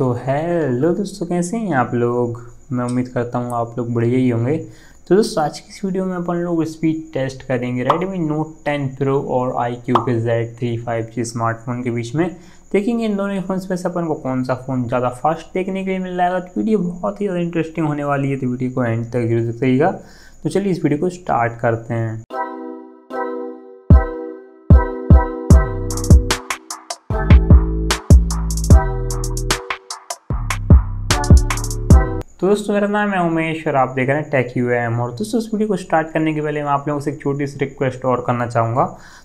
तो हेलो दोस्तों, कैसे हैं आप लोग? मैं उम्मीद करता हूँ आप लोग बढ़िया ही होंगे। तो दोस्तों, आज की इस वीडियो में अपन लोग स्पीड टेस्ट करेंगे रेडमी नोट 10 प्रो और आई क्यू के Z three five G smartphone के बीच में। देखेंगे इन दोनों फ़ोन में से अपन को कौन सा फ़ोन ज़्यादा फास्ट देखने के लिए मिल रहा है। तो वीडियो बहुत ही ज़्यादा इंटरेस्टिंग होने वाली है तो वीडियो को एंड तक ज़रूर देखिएगा। तो चलिए इस वीडियो को स्टार्ट करते हैं। तो दोस्तों, मेरा नाम है उमेश और आप देख रहे हैं टेक यू एम और दोस्तों, इस वीडियो को स्टार्ट करने के पहले मैं आप लोगों से एक छोटी सी रिक्वेस्ट और करना चाहूँगा।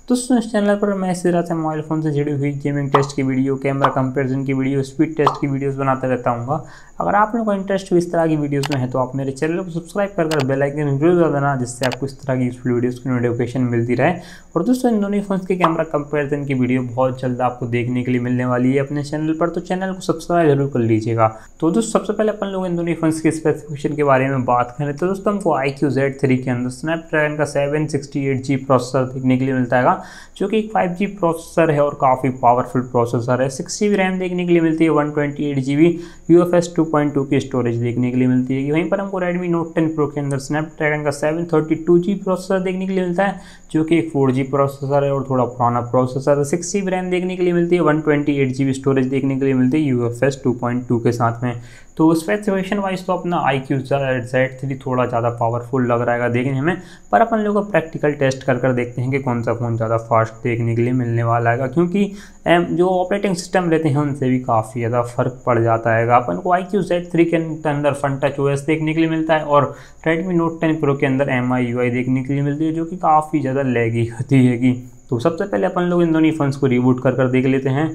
दोस्तों, इस चैनल पर मैं इस तरह से मोबाइल फ़ोन से जुड़ी हुई गेमिंग टेस्ट की वीडियो कैमरा कंपैरिजन की वीडियो स्पीड टेस्ट की वीडियोस बनाता रहता हूँ अगर आप लोगों को इंटरेस्ट इस तरह की वीडियोस में है तो आप मेरे चैनल को सब्सक्राइब कर कर बेल आइकन ज़रूर दबा देना, जिससे आपको इस तरह की यूजफुल वीडियोज़ की नोटिफिकेशन मिलती रहे। और दोस्तों, इन दोनों फ़ोन के कैमरा कंपेरिजन की वीडियो बहुत जल्द आपको देखने के लिए मिलने वाली है अपने चैनल पर तो चैनल को सब्सक्राइब ज़रूर कर लीजिएगा। तो दोस्तों, सबसे पहले अपन लोग इन दोनों फ़ोन के स्पेसिफिकेशन के बारे में बात करें तो दोस्तों हमको आई क्यू जेड थ्री के अंदर स्नैपड्रैगन का seven sixty eight G processor देखने के लिए मिलता है जो कि एक फाइव जी प्रोसेसर है और काफ़ी पावरफुल प्रोसेसर है। सिक्स जी बी रैम देखने के लिए मिलती है one twenty eight G B U F S two point two की स्टोरेज देखने के लिए मिलती है। वहीं पर हमको रेडमी नोट टेन प्रो के अंदर स्नैपड्रैगन का seven thirty two G processor देखने के लिए मिलता है, जो कि एक फोर जी प्रोसेसर है और थोड़ा पुराना प्रोसेसर है। सिक्स जी बी रैम देखने के लिए मिलती है one twenty eight G B storage देखने के लिए मिलती है U F S two point two के साथ में। तो स्पेसिफिकेशन वाइज तो अपना आई क्यू जेड थ्री थोड़ा ज़्यादा पावरफुल लग रहा है देखने में, पर अपन लोग प्रैक्टिकल टेस्ट कर कर देखते हैं कि कौन सा फ़ोन ज़्यादा फास्ट देखने के लिए मिलने वाला है। क्योंकि जो ऑपरेटिंग सिस्टम रहते हैं उनसे भी काफ़ी ज़्यादा फ़र्क पड़ जाता है। अपन को आई क्यू जेड थ्री के अंदर फन टच ओएस देखने के लिए मिलता है और रेडमी नोट टेन प्रो के अंदर एम आई यू आई देखने के लिए मिलती है, जो कि काफ़ी ज़्यादा लेगी होती है तो सबसे पहले अपन लोग इन दोनों फ़ोन्स को रिबूट कर कर देख लेते हैं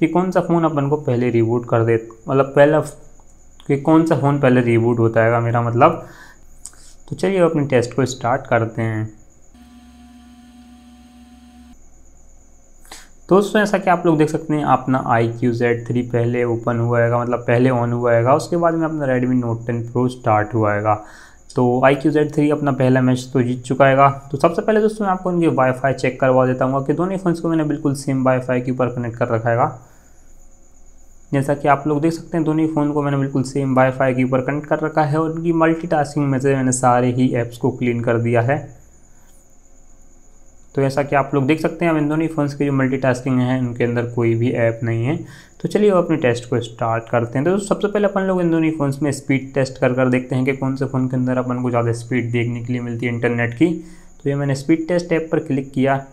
कि कौन सा फ़ोन अपन को पहले रिबूट कर दे मतलब पहला कि कौन सा फ़ोन पहले रिबूट होता है मेरा मतलब। तो चलिए अपने टेस्ट को स्टार्ट करते हैं। दोस्तों, ऐसा कि आप लोग देख सकते हैं, अपना आई क्यू जेड थ्री पहले ओपन हुआ है मतलब पहले ऑन हुआ है उसके बाद में अपना Redmi Note ten Pro start हुआ है तो आई क्यू जेड थ्री अपना पहला मैच तो जीत चुका है तो सबसे पहले दोस्तों, मैं आपको उनके वाईफाई चेक करवा देता हूँ, कि दोनों फ़ोन को मैंने बिल्कुल सेम वाईफाई के ऊपर कनेक्ट कर रखा है जैसा कि आप लोग देख सकते हैं, दोनों ही फ़ोन को मैंने बिल्कुल सेम वाईफाई के ऊपर कनेक्ट कर रखा है और उनकी मल्टीटास्किंग में से मैंने सारे ही ऐप्स को क्लीन कर दिया है। तो ऐसा कि आप लोग देख सकते हैं, अब इन दोनों ही फ़ोन्स की जो मल्टीटास्किंग है, उनके अंदर कोई भी ऐप नहीं है। तो चलिए अब अपने टेस्ट को स्टार्ट करते हैं। तो सबसे पहले अपन लोग इन दोनों ही फ़ोन्स में स्पीड टेस्ट कर कर देखते हैं कि कौन से फ़ोन के अंदर अपन को ज़्यादा स्पीड देखने के लिए मिलती है इंटरनेट की। तो ये मैंने स्पीड टेस्ट ऐप पर क्लिक किया।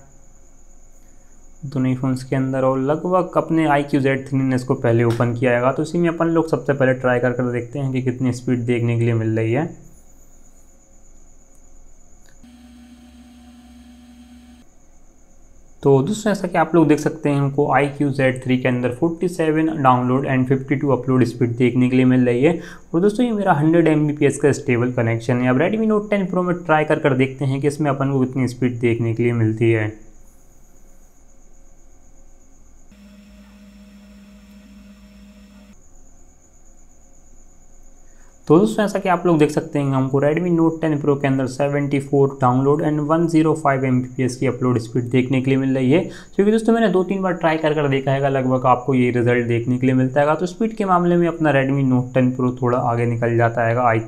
दोनों ही फ़ोन्स के अंदर और लगभग अपने आई क्यू जेड थ्री ने इसको पहले ओपन किया है तो इसी में अपन लोग सबसे पहले ट्राई कर कर देखते हैं कि कितनी स्पीड देखने के लिए मिल रही है। तो दोस्तों ऐसा कि आप लोग देख सकते हैं हमको आई क्यू जेड थ्री के अंदर 47 डाउनलोड एंड 52 अपलोड स्पीड देखने के लिए मिल रही है। और दोस्तों, ये मेरा 100 एम का स्टेबल कनेक्शन है। अब रेडमी नोट 10 प्रो में ट्राई कर कर देखते हैं कि इसमें अपन को कितनी स्पीड देखने के लिए मिलती है। तो दोस्तों, ऐसा कि आप लोग देख सकते हैं, हमको Redmi Note 10 Pro के अंदर 74 डाउनलोड एंड 105 एमबीपीएस की अपलोड स्पीड देखने के लिए मिल रही है। क्योंकि दोस्तों, मैंने दो तीन बार ट्राई कर कर देखा है, लगभग आपको ये रिज़ल्ट देखने के लिए मिलता है। तो स्पीड के मामले में अपना Redmi Note 10 Pro थोड़ा आगे निकल जाता है आई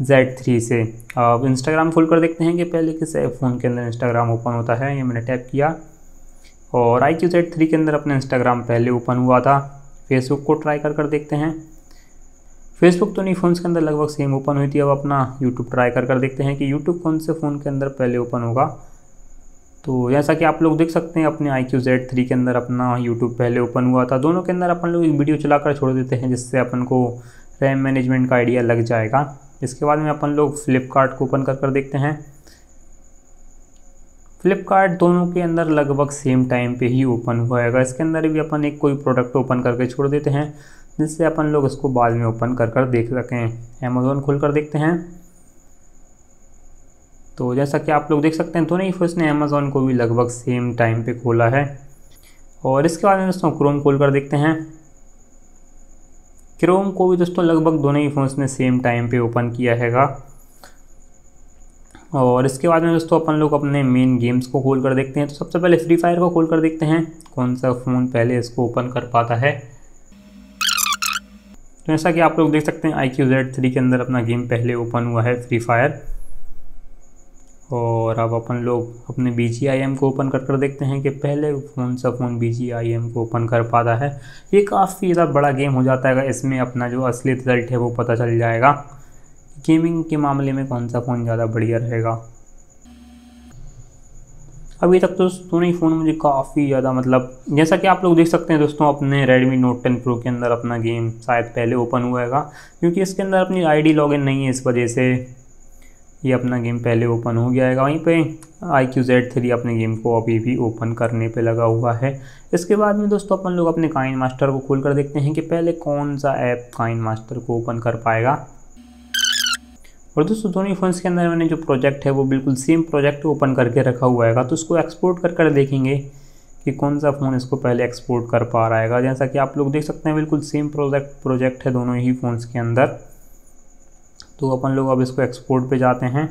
जेड थ्री से। अब इंस्टाग्राम खोल कर देखते हैं कि पहले किस फ़ोन के अंदर इंस्टाग्राम ओपन होता है, ये मैंने टैप किया। और आई क्यू जेड थ्री के अंदर अपना इंस्टाग्राम पहले ओपन हुआ था। फेसबुक को ट्राई कर कर देखते हैं। फेसबुक तो नहीं फ़ोन्स के अंदर लगभग सेम ओपन हुई थी। अब अपना यूट्यूब ट्राई कर कर देखते हैं कि यूट्यूब कौन से फ़ोन के अंदर पहले ओपन होगा। तो जैसा कि आप लोग देख सकते हैं, अपने आई क्यू जेड थ्री के अंदर अपना यूट्यूब पहले ओपन हुआ था। दोनों के अंदर अपन लोग एक वीडियो चलाकर छोड़ देते हैं, जिससे अपन को रैम मैनेजमेंट का आइडिया लग जाएगा। इसके बाद में अपन लोग फ्लिपकार्ट को ओपन कर कर देखते हैं। फ्लिपकार्ट दोनों के अंदर लगभग सेम टाइम पे ही ओपन हुआ है। इसके अंदर भी अपन एक कोई प्रोडक्ट ओपन करके छोड़ देते हैं जिससे अपन लोग इसको बाद में ओपन कर कर देख सकें। अमेज़ोन खोल कर देखते हैं। तो जैसा कि आप लोग देख सकते हैं, दोनों ही फोर्स ने अमेज़ोन को भी लगभग सेम टाइम पे खोला है। और इसके बाद में दोस्तों क्रोम खोल कर देखते हैं। क्रोम को भी दोस्तों लगभग दोनों ही फोन्स ने सेम टाइम पे ओपन किया हैगा। और इसके बाद में दोस्तों अपन लोग अपने मेन गेम्स को खोल कर देखते हैं। तो सबसे पहले फ्री फायर को खोल कर देखते हैं। कौन सा फ़ोन पहले इसको ओपन कर पाता है? तो जैसा कि आप लोग देख सकते हैं आई क्यू जेड थ्री के अंदर अपना गेम पहले ओपन हुआ है फ्री फायर और अब अपन लोग अपने बी जी आई एम को ओपन कर कर देखते हैं कि पहले कौन सा phone B G I M को ओपन कर पाता है। ये काफ़ी ज़्यादा बड़ा गेम हो जाता है, इसमें अपना जो असली रिज़ल्ट है वो पता चल जाएगा। गेमिंग के मामले में कौन सा फ़ोन ज़्यादा बढ़िया रहेगा? अभी तक तो दोनों ही फ़ोन मुझे काफ़ी ज़्यादा मतलब जैसा कि आप लोग देख सकते हैं दोस्तों, अपने Redmi Note 10 Pro के अंदर अपना गेम शायद पहले ओपन हुआ है क्योंकि इसके अंदर अपनी आईडी लॉगिन नहीं है, इस वजह से ये अपना गेम पहले ओपन हो गया है वहीं पे आई क्यू जेड थ्री अपने गेम को अभी भी ओपन करने पे लगा हुआ है। इसके बाद में दोस्तों, अपन लोग अपने काइन मास्टर को खोल कर देखते हैं कि पहले कौन सा ऐप काइन मास्टर को ओपन कर पाएगा। और दोस्तों दोनों फ़ोन्स के अंदर मैंने जो प्रोजेक्ट है, वो बिल्कुल सेम प्रोजेक्ट ओपन करके रखा हुआ है। तो उसको एक्सपोर्ट कर कर देखेंगे कि कौन सा फ़ोन इसको पहले एक्सपोर्ट कर पा रहा है। जैसा कि आप लोग देख सकते हैं, बिल्कुल सेम प्रोजेक्ट प्रोजेक्ट है दोनों ही फ़ोन्स के अंदर। तो अपन लोग अब इसको एक्सपोर्ट पे जाते हैं।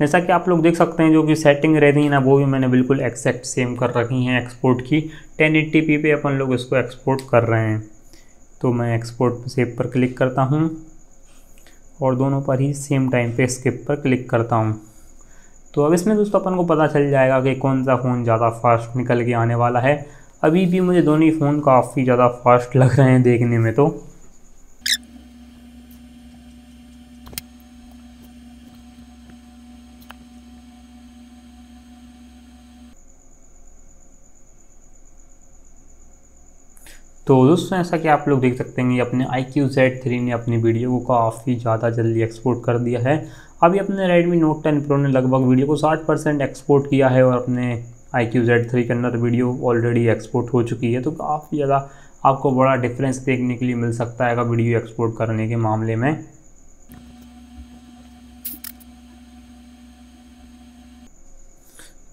जैसा कि आप लोग देख सकते हैं, जो कि सेटिंग रहती है ना, वो भी मैंने बिल्कुल एक्सेक्ट सेम कर रखी हैं एक्सपोर्ट की। टेन पे अपन लोग इसको एक्सपोर्ट कर रहे हैं। तो मैं एक्सपोर्ट सेव पर क्लिक करता हूँ। और दोनों पर ही सेम टाइम पे स्किप पर क्लिक करता हूँ। तो अब इसमें दोस्तों अपन को पता चल जाएगा कि कौन सा फ़ोन ज़्यादा फास्ट निकल के आने वाला है। अभी भी मुझे दोनों ही फ़ोन काफ़ी ज़्यादा फास्ट लग रहे हैं देखने में तो। तो दोस्तों, ऐसा कि आप लोग देख सकते हैं अपने आई क्यू जेड थ्री ने अपनी वीडियो को काफ़ी ज़्यादा जल्दी एक्सपोर्ट कर दिया है। अभी अपने रेडमी नोट टेन प्रो ने लगभग वीडियो को 60 परसेंट एक्सपोर्ट किया है और अपने आई क्यू जेड थ्री के अंदर वीडियो ऑलरेडी एक्सपोर्ट हो चुकी है। तो काफ़ी ज़्यादा आपको बड़ा डिफरेंस देखने के लिए मिल सकता है वीडियो एक्सपोर्ट करने के मामले में।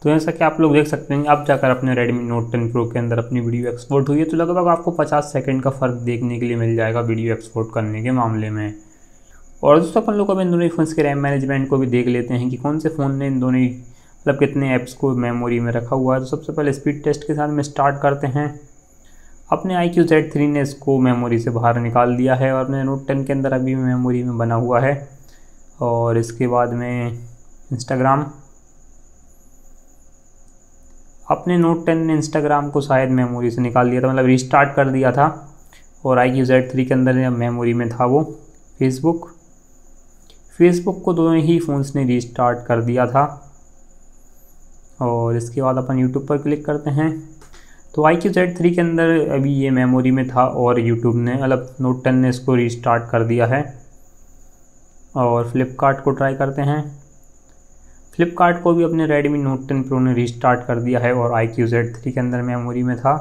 तो जैसा कि आप लोग देख सकते हैं अब जाकर अपने Redmi Note 10 Pro के अंदर अपनी वीडियो एक्सपोर्ट हुई है तो लगभग आपको 50 सेकंड का फ़र्क देखने के लिए मिल जाएगा वीडियो एक्सपोर्ट करने के मामले में। और दोस्तों, अपन लोग अब इन दोनों फ़ोन्स के रैम मैनेजमेंट को भी देख लेते हैं कि कौन से फ़ोन ने इन दोनों मतलब कितने ऐप्स को मेमोरी में रखा हुआ है। तो सबसे पहले स्पीड टेस्ट के साथ में स्टार्ट करते हैं। अपने आई क्यू जेड थ्री ने इसको मेमोरी से बाहर निकाल दिया है और अपने नोट टेन के अंदर अभी मेमोरी में बना हुआ है। और इसके बाद में इंस्टाग्राम अपने नोट टेन ने इंस्टाग्राम को शायद मेमोरी से निकाल दिया था मतलब रिस्टार्ट कर दिया था। और आई क्यू जेड थ्री के अंदर मेमोरी में था वो फेसबुक फेसबुक को दोनों ही फ़ोन्स ने रिस्टार्ट कर दिया था। और इसके बाद अपन यूट्यूब पर क्लिक करते हैं। तो आई क्यू जेड थ्री के अंदर अभी ये मेमोरी में था और यूट्यूब ने मतलब नोट टेन ने इसको रिस्टार्ट कर दिया है। और फ्लिपकार्ट को ट्राई करते हैं। फ्लिपकार्ट को भी अपने रेडमी नोट टेन प्रो ने रिस्टार्ट कर दिया है और आई क्यू जेड थ्री के अंदर मेमोरी में था।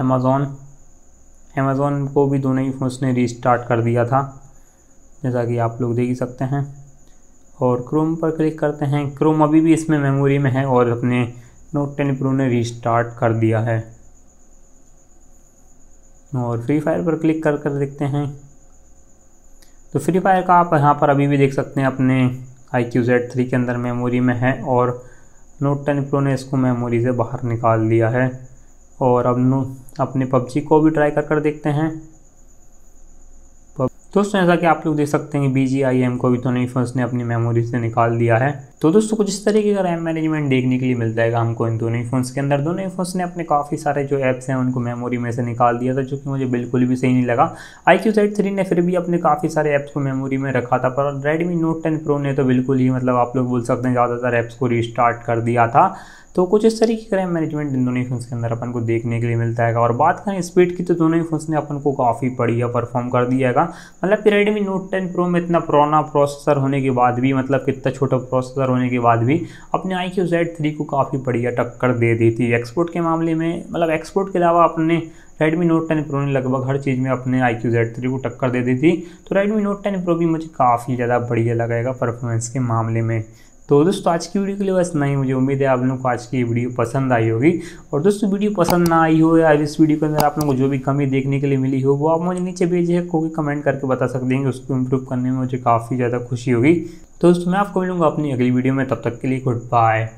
अमेज़ोन अमेज़ोन को भी दोनों ही फोन्स ने रिस्टार्ट कर दिया था, जैसा कि आप लोग देख ही सकते हैं। और क्रोम पर क्लिक करते हैं। क्रोम अभी भी इसमें मेमोरी में है और अपने नोट टेन प्रो ने रिस्टार्ट कर दिया है। और फ्री फायर पर क्लिक कर कर देखते हैं। तो फ्री फायर का आप यहाँ पर अभी भी देख सकते हैं अपने आई क्यू जेड थ्री के अंदर मेमोरी में है और नोट टेन प्रो ने इसको मेमोरी से बाहर निकाल दिया है। और अब अपने पबजी को भी ट्राई कर कर देखते हैं। दोस्तों, जैसा कि आप लोग देख सकते हैं कि बी जी आई एम को भी तो नहीं फ़र्स्ट ने अपनी मेमोरी से निकाल दिया है। तो दोस्तों, कुछ इस तरीके का रैम मैनेजमेंट देखने के लिए मिल जाएगा हमको इन दोनों फ़ोन्स के अंदर। दोनों ही फ़ोन्स ने अपने काफ़ी सारे जो ऐप्स हैं, उनको मेमोरी में से निकाल दिया था, जो कि मुझे बिल्कुल भी सही नहीं लगा। आई क्यू जेड थ्री ने फिर भी अपने काफ़ी सारे ऐप्स को मेमोरी में रखा था, पर रेडमी नोट टेन प्रो ने तो बिल्कुल ही मतलब आप लोग बोल सकते हैं, ज़्यादातर ऐप्स को रिस्टार्ट कर दिया था। तो कुछ इस तरीके का मैनेजमेंट इन दोनों ही फोन्स के अंदर अपन को देखने के लिए मिलता है और बात करें स्पीड की तो दोनों ही फोन्स ने अपन को काफ़ी बढ़िया परफॉर्म कर दिया है मतलब कि रेडमी नोट टेन प्रो में इतना पुराना प्रोसेसर होने के बाद भी मतलब कितना छोटा प्रोसेसर होने के बाद भी, अपने आई क्यू जेड थ्री को काफ़ी बढ़िया टक्कर दे दी थी। एक्सपोर्ट के मामले में मतलब एक्सपोर्ट के अलावा अपने रेडमी नोट टेन प्रो ने लगभग हर चीज़ में अपने आई क्यू जेड थ्री को टक्कर दे दी थी। तो रेडमी नोट टेन प्रो भी मुझे काफ़ी ज़्यादा बढ़िया लगेगा परफॉर्मेंस के मामले में। तो दोस्तों, आज की वीडियो के लिए बस नहीं मुझे उम्मीद है आप लोगों को आज की वीडियो पसंद आई होगी। और दोस्तों, वीडियो पसंद ना आई हो या इस वीडियो के अंदर आप लोगों को जो भी कमी देखने के लिए मिली हो, वो आप मुझे नीचे भेजे है, कोई कमेंट करके बता सकते हैं कि उसको इम्प्रूव करने में मुझे काफ़ी ज़्यादा खुशी होगी। तो दोस्तों, मैं आपको मिलूँगा अपनी अगली वीडियो में, तब तक के लिए गुड बाय।